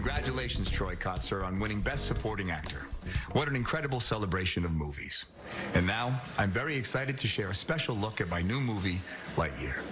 Congratulations, Troy Kotsur, on winning Best Supporting Actor. What an incredible celebration of movies. And now, I'm very excited to share a special look at my new movie, Lightyear.